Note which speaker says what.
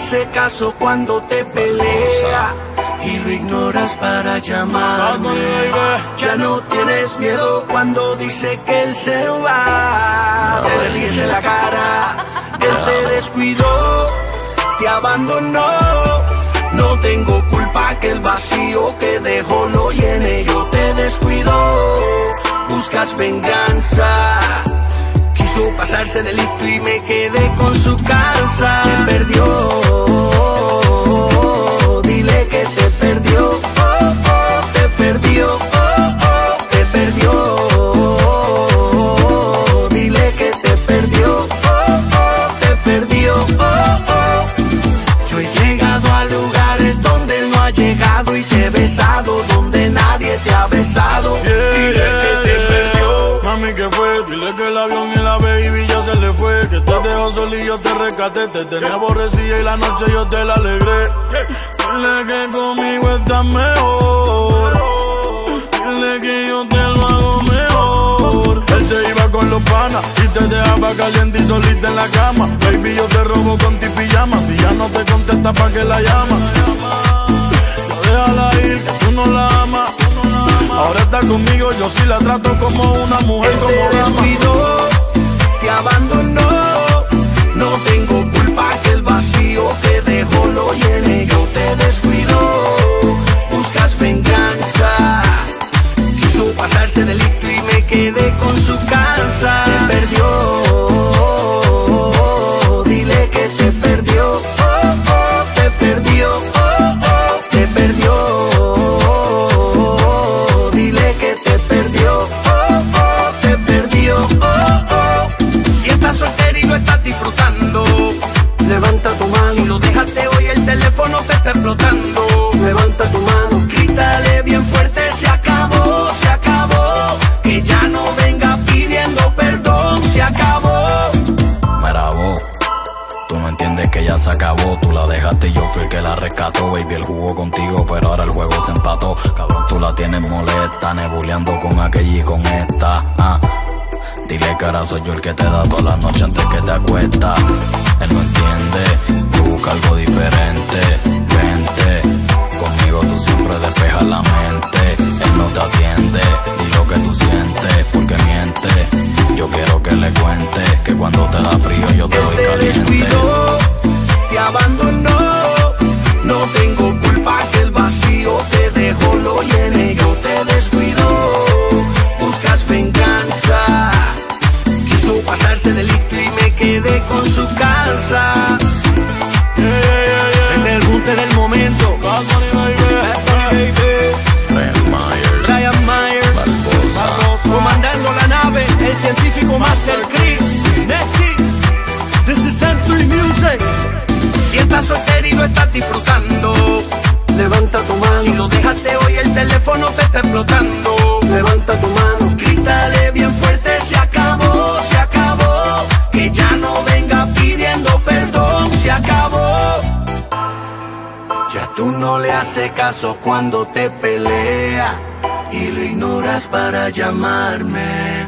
Speaker 1: hace caso cuando te pelea y lo ignoras para llamarme. Ya no tienes miedo cuando dice que él se va. Te le ríes en la cara, él te descuidó, te abandonó. No tengo culpa que el vacío que dejó me quedé con su casa. Te perdió. Dile que te perdió. Oh, te perdió. Oh, oh, te perdió. Dile que te perdió. Oh, te perdió. Oh, oh. Yo he llegado a lugares donde no ha llegado y te he besado donde nadie te ha besado.
Speaker 2: Yo te rescaté. Te tenía aborrecida y la noche yo te la alegré. Dile que conmigo estás mejor. Dile que yo te lo hago mejor. Él se iba con los panas y te dejaba caliente y solita en la cama. Baby, yo te robo con ti pijama. Si ya no te contesta, ¿pa' que la llama? Ya déjala ir, tú no la amas. Ahora está conmigo, yo sí la trato como una mujer,
Speaker 1: Él
Speaker 2: como
Speaker 1: te
Speaker 2: dama.
Speaker 1: te abandonó. Teléfono te está explotando.
Speaker 3: levanta tu mano.
Speaker 1: Grítale bien fuerte, se acabó, se acabó. Que ya no venga pidiendo perdón, se acabó.
Speaker 4: Mira tú no entiendes que ya se acabó. Tú la dejaste y yo fui el que la rescató. Baby, el jugó contigo, pero ahora el juego se empató. Cabrón, tú la tienes molesta, nebuleando con aquella y con esta. Ah. Dile ahora soy yo el que te da toda la noche antes que te acuestas. Él no entiende, busca algo diferente. Vente, conmigo tú siempre despejas la mente. Él no te atiende, di lo que tú sientes, porque miente. Yo quiero que le cuente que cuando te da frío yo te
Speaker 1: Pasarse delito y me quedé con su casa.
Speaker 2: Yeah.
Speaker 1: En el junte del momento.
Speaker 2: Bad Bunny, baby.
Speaker 4: Brian Myers,
Speaker 1: Brian Myers,
Speaker 4: Barbosa.
Speaker 1: comandando la nave, el científico Master Chris. Nesty, this is Century Music. Si estás soltero y lo estás disfrutando.
Speaker 3: Levanta tu
Speaker 1: Si
Speaker 3: mano,
Speaker 1: lo dejaste hoy el teléfono te está explotando
Speaker 3: levanta tu mano.
Speaker 1: Grítale bien fuerte, no le haces caso cuando te pelea Y lo ignoras para llamarme